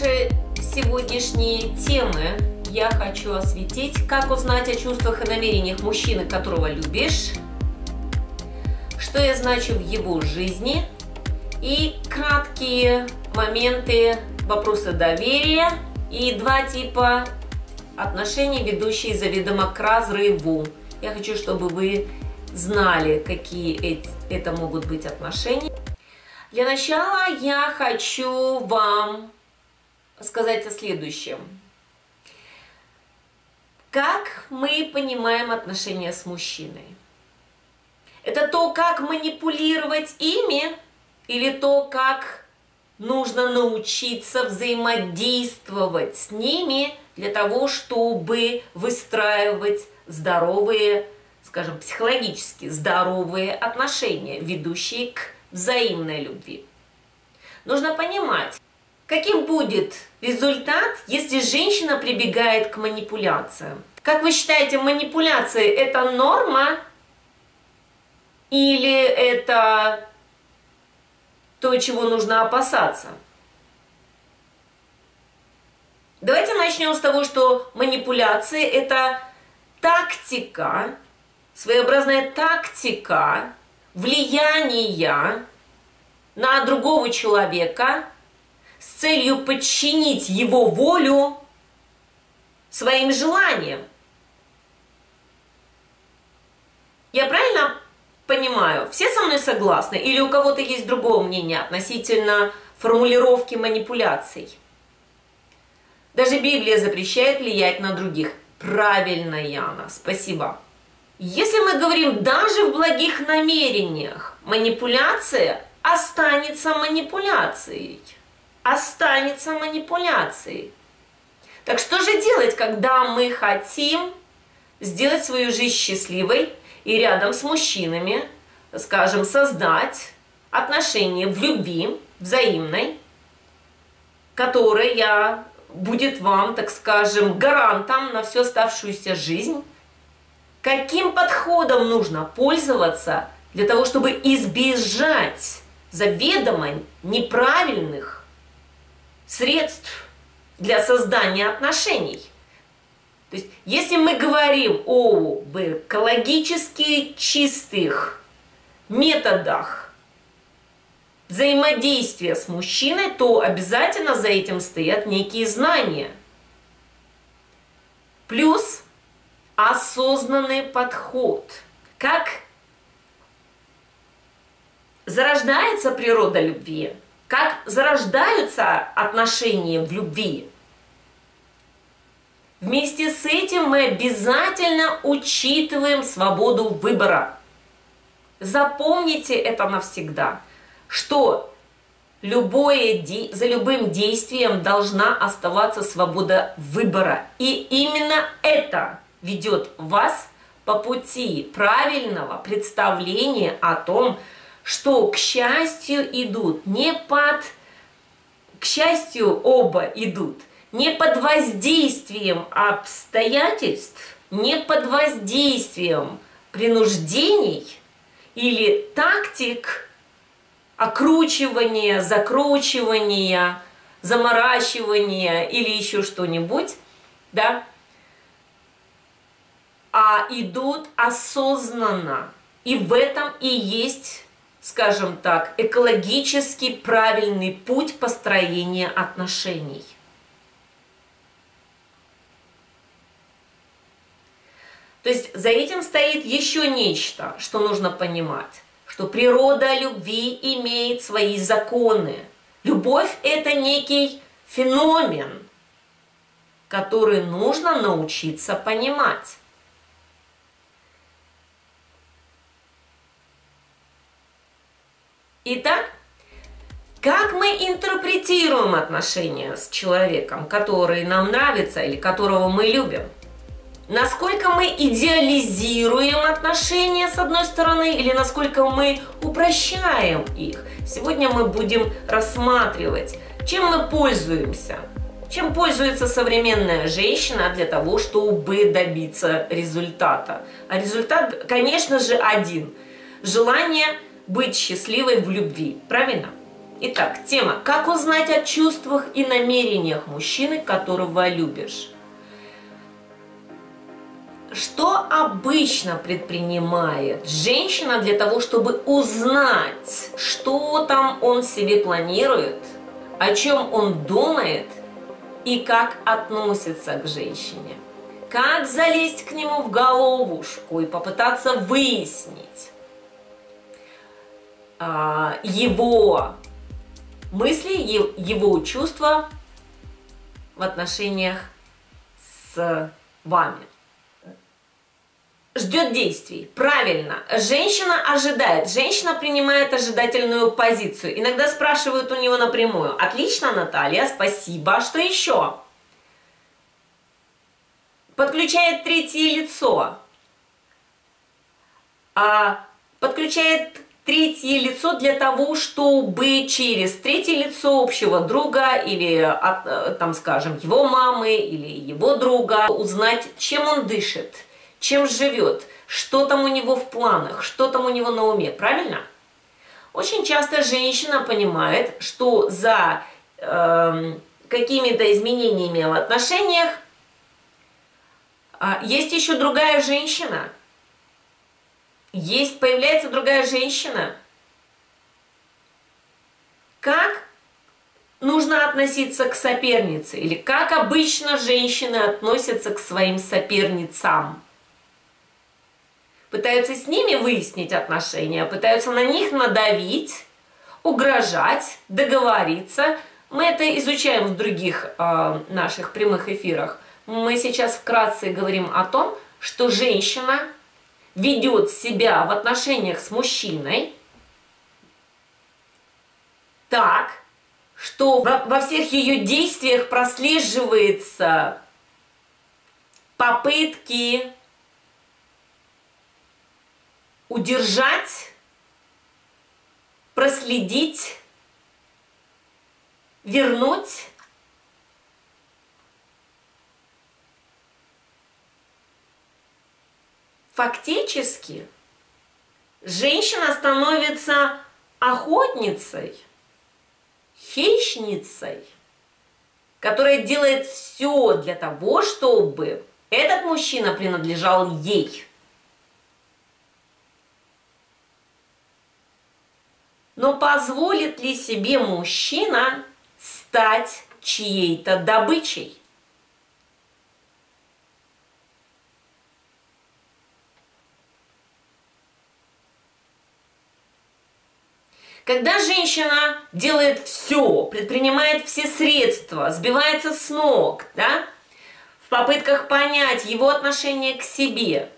наши сегодняшние темы я хочу осветить, как узнать о чувствах и намерениях мужчины, которого любишь, что я значу в его жизни и краткие моменты, вопросы доверия и два типа отношений, ведущие заведомо к разрыву. Я хочу, чтобы вы знали, какие это могут быть отношения. Для начала я хочу вам сказать о следующем. Как мы понимаем отношения с мужчиной? Это то, как манипулировать ими, или то, как нужно научиться взаимодействовать с ними для того, чтобы выстраивать здоровые, скажем, психологически здоровые отношения, ведущие к взаимной любви. Нужно понимать, каким будет результат, если женщина прибегает к манипуляциям. Как вы считаете, манипуляции это норма или это то, чего нужно опасаться? Давайте начнем с того, что манипуляции это тактика, своеобразная тактика влияния на другого человека с целью подчинить его волю своим желаниям. Я правильно понимаю? Все со мной согласны? Или у кого-то есть другое мнение относительно формулировки манипуляций? Даже Библия запрещает влиять на других. Правильно, Яна, спасибо. Если мы говорим даже в благих намерениях, манипуляция останется манипуляцией. Останется манипуляцией. Так что же делать, когда мы хотим сделать свою жизнь счастливой и рядом с мужчинами, скажем, создать отношения в любви взаимной, которая будет вам, так скажем, гарантом на всю оставшуюся жизнь, каким подходом нужно пользоваться для того, чтобы избежать заведомо неправильных средств для создания отношений. То есть, если мы говорим об экологически чистых методах взаимодействия с мужчиной, то обязательно за этим стоят некие знания. Плюс осознанный подход. Как зарождается природа любви, как зарождаются отношения в любви. Вместе с этим мы обязательно учитываем свободу выбора. Запомните это навсегда, что любое, за любым действием должна оставаться свобода выбора. И именно это ведет вас по пути правильного представления о том, что к счастью идут не под, к счастью оба идут не под воздействием обстоятельств, не под воздействием принуждений или тактик окручивания, закручивания, заморачивания или еще что-нибудь, да, а идут осознанно. И в этом и есть скажем так, экологически правильный путь построения отношений. То есть за этим стоит еще нечто, что нужно понимать, что природа любви имеет свои законы. Любовь – это некий феномен, который нужно научиться понимать. Итак, как мы интерпретируем отношения с человеком, который нам нравится или которого мы любим? Насколько мы идеализируем отношения с одной стороны или насколько мы упрощаем их? Сегодня мы будем рассматривать, чем мы пользуемся, чем пользуется современная женщина для того, чтобы добиться результата. А результат, конечно же, один. Желание быть счастливой в любви. Правильно? Итак, тема «Как узнать о чувствах и намерениях мужчины, которого любишь?» Что обычно предпринимает женщина для того, чтобы узнать, что там он себе планирует, о чем он думает и как относится к женщине? Как залезть к нему в головушку и попытаться выяснить его мысли, его чувства в отношениях с вами ждет действий. Правильно. Женщина ожидает. Женщина принимает ожидательную позицию. Иногда спрашивают у него напрямую. Отлично, Наталья, спасибо. А что еще? Подключает третье лицо. А, подключает третье лицо для того, чтобы через третье лицо общего друга или, э, там, скажем, его мамы или его друга узнать, чем он дышит – чем живет, что там у него в планах, что там у него на уме, правильно? Очень часто женщина понимает, что за э, какими-то изменениями в отношениях э, есть еще другая женщина. Есть, появляется другая женщина. Как нужно относиться к сопернице? Или как обычно женщины относятся к своим соперницам? пытаются с ними выяснить отношения, пытаются на них надавить, угрожать, договориться. Мы это изучаем в других э, наших прямых эфирах. Мы сейчас вкратце говорим о том, что женщина ведет себя в отношениях с мужчиной так, что во, всех ее действиях прослеживается попытки удержать, проследить, вернуть. Фактически женщина становится охотницей, хищницей, которая делает все для того, чтобы этот мужчина принадлежал ей – Но позволит ли себе мужчина стать чьей-то добычей? Когда женщина делает все, предпринимает все средства, сбивается с ног, да, в попытках понять его отношение к себе,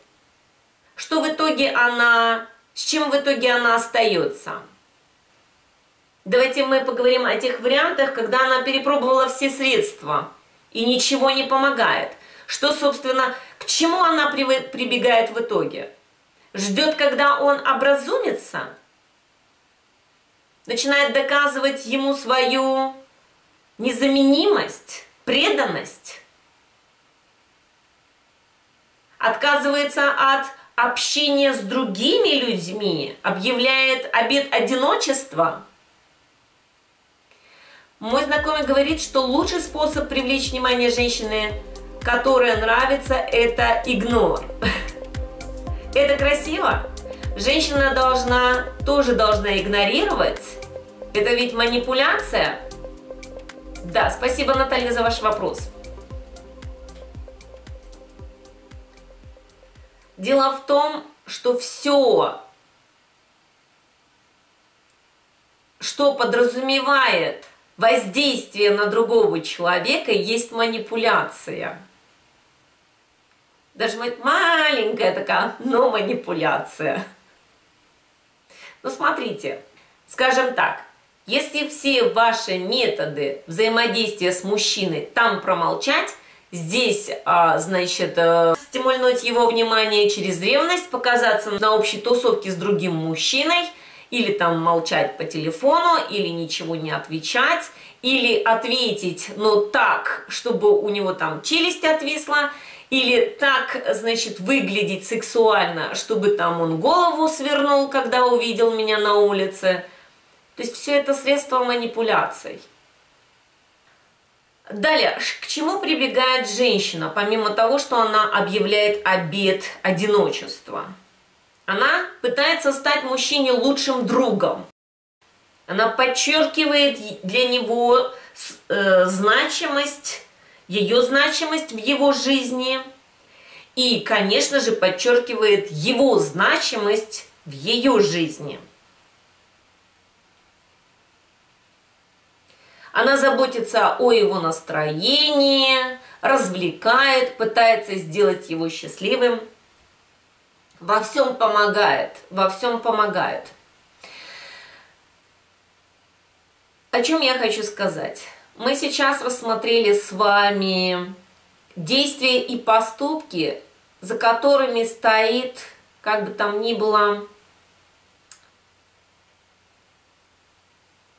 что в итоге она, с чем в итоге она остается – Давайте мы поговорим о тех вариантах, когда она перепробовала все средства и ничего не помогает. Что, собственно, к чему она прибегает в итоге? Ждет, когда он образумится? Начинает доказывать ему свою незаменимость, преданность? Отказывается от общения с другими людьми, объявляет обед одиночества – мой знакомый говорит, что лучший способ привлечь внимание женщины, которая нравится, это игнор. Это красиво. Женщина должна, тоже должна игнорировать. Это ведь манипуляция. Да, спасибо, Наталья, за ваш вопрос. Дело в том, что все, что подразумевает воздействие на другого человека есть манипуляция. Даже маленькая такая, но манипуляция. Ну смотрите, скажем так, если все ваши методы взаимодействия с мужчиной там промолчать, здесь, а, значит, а, стимульнуть его внимание через ревность, показаться на общей тусовке с другим мужчиной – или там молчать по телефону, или ничего не отвечать, или ответить, но так, чтобы у него там челюсть отвисла, или так, значит, выглядеть сексуально, чтобы там он голову свернул, когда увидел меня на улице. То есть все это средство манипуляций. Далее, к чему прибегает женщина, помимо того, что она объявляет обед одиночества? Она пытается стать мужчине лучшим другом. Она подчеркивает для него э, значимость, ее значимость в его жизни. И, конечно же, подчеркивает его значимость в ее жизни – Она заботится о его настроении, развлекает, пытается сделать его счастливым. Во всем помогает, во всем помогает. О чем я хочу сказать? Мы сейчас рассмотрели с вами действия и поступки, за которыми стоит, как бы там ни было,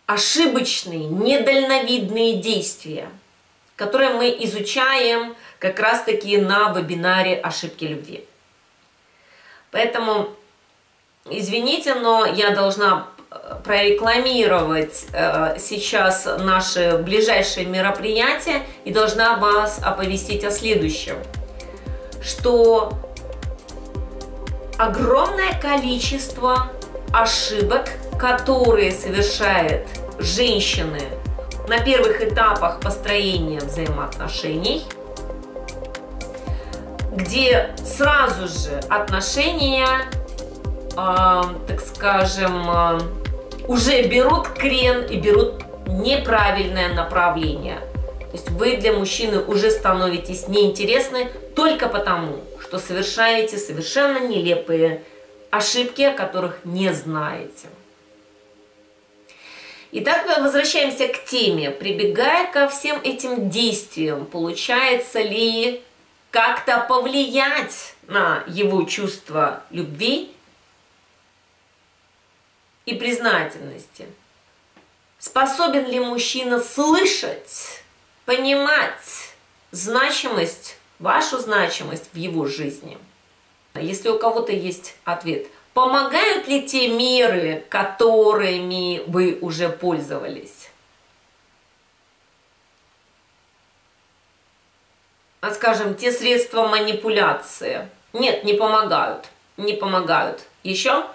ошибочные, недальновидные действия, которые мы изучаем как раз-таки на вебинаре «Ошибки любви». Поэтому, извините, но я должна прорекламировать э, сейчас наше ближайшее мероприятие и должна вас оповестить о следующем, что огромное количество ошибок, которые совершает женщины на первых этапах построения взаимоотношений, где сразу же отношения, э, так скажем, э, уже берут крен и берут неправильное направление. То есть вы для мужчины уже становитесь неинтересны только потому, что совершаете совершенно нелепые ошибки, о которых не знаете. Итак, возвращаемся к теме. Прибегая ко всем этим действиям, получается ли как-то повлиять на его чувство любви и признательности? Способен ли мужчина слышать, понимать значимость, вашу значимость в его жизни? Если у кого-то есть ответ – Помогают ли те меры, которыми вы уже пользовались? А скажем, те средства манипуляции. Нет, не помогают. Не помогают. Еще?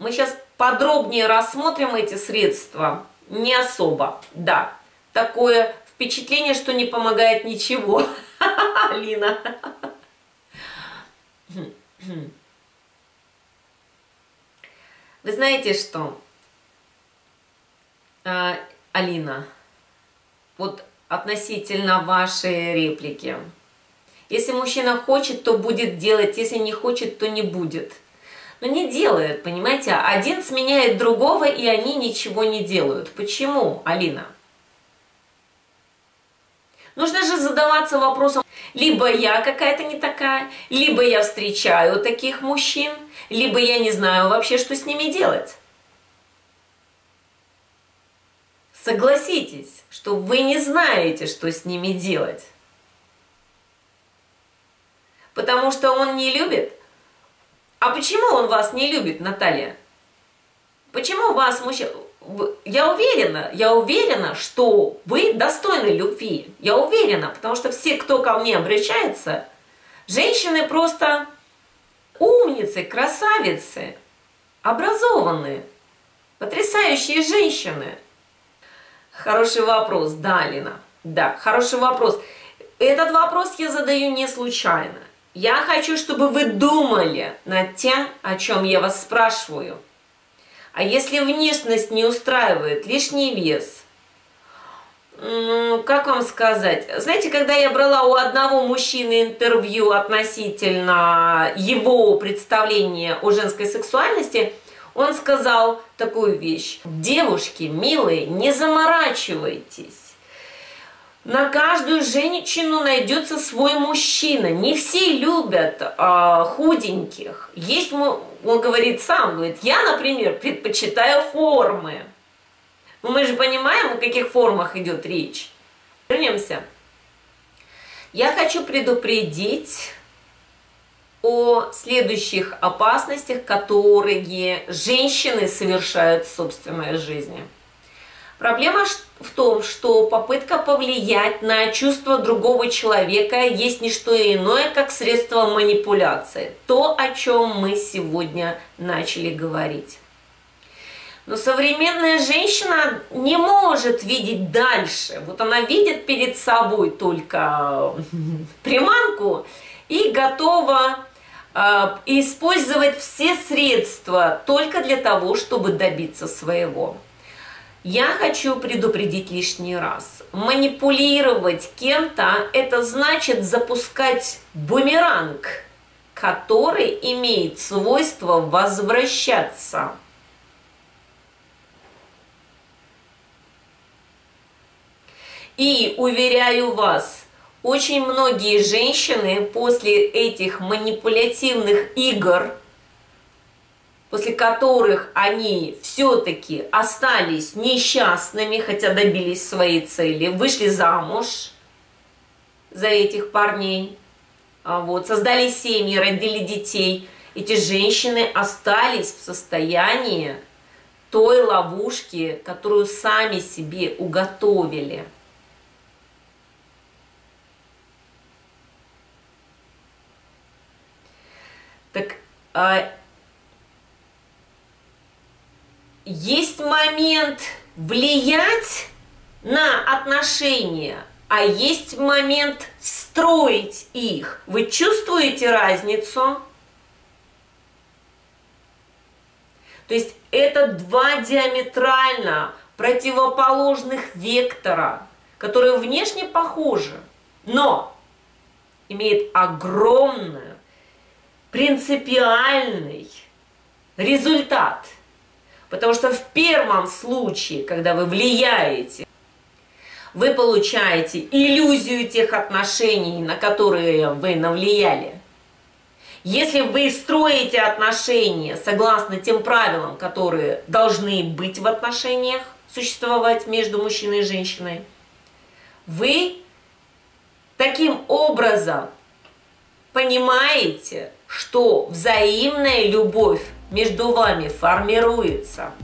Мы сейчас подробнее рассмотрим эти средства. Не особо. Да. Такое впечатление, что не помогает ничего. Алина. Вы знаете что, а, Алина, вот относительно вашей реплики. Если мужчина хочет, то будет делать, если не хочет, то не будет. Но не делает, понимаете? Один сменяет другого, и они ничего не делают. Почему, Алина? Нужно же задаваться вопросом, либо я какая-то не такая, либо я встречаю таких мужчин, либо я не знаю вообще, что с ними делать. Согласитесь, что вы не знаете, что с ними делать. Потому что он не любит. А почему он вас не любит, Наталья? Почему вас мужчина я уверена, я уверена, что вы достойны любви. Я уверена, потому что все, кто ко мне обращается, женщины просто умницы, красавицы, образованные, потрясающие женщины. Хороший вопрос, да, Лина. Да, хороший вопрос. Этот вопрос я задаю не случайно. Я хочу, чтобы вы думали над тем, о чем я вас спрашиваю – а если внешность не устраивает, лишний вес, как вам сказать? Знаете, когда я брала у одного мужчины интервью относительно его представления о женской сексуальности, он сказал такую вещь. Девушки, милые, не заморачивайтесь. На каждую женщину найдется свой мужчина. Не все любят э, худеньких. Есть, он говорит сам, говорит, я, например, предпочитаю формы. Но мы же понимаем, о каких формах идет речь. Вернемся. Я хочу предупредить о следующих опасностях, которые женщины совершают в собственной жизни. Проблема в том, что попытка повлиять на чувства другого человека есть не что иное, как средство манипуляции. То, о чем мы сегодня начали говорить. Но современная женщина не может видеть дальше. Вот она видит перед собой только приманку и готова э, использовать все средства только для того, чтобы добиться своего. Я хочу предупредить лишний раз. Манипулировать кем-то – это значит запускать бумеранг, который имеет свойство возвращаться. И, уверяю вас, очень многие женщины после этих манипулятивных игр – после которых они все-таки остались несчастными, хотя добились своей цели, вышли замуж за этих парней, а вот, создали семьи, родили детей. Эти женщины остались в состоянии той ловушки, которую сами себе уготовили. Так а, есть момент влиять на отношения, а есть момент строить их. Вы чувствуете разницу? То есть это два диаметрально противоположных вектора, которые внешне похожи, но имеют огромный, принципиальный результат – Потому что в первом случае, когда вы влияете, вы получаете иллюзию тех отношений, на которые вы навлияли. Если вы строите отношения согласно тем правилам, которые должны быть в отношениях, существовать между мужчиной и женщиной, вы таким образом понимаете, что взаимная любовь между вами формируется –